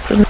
So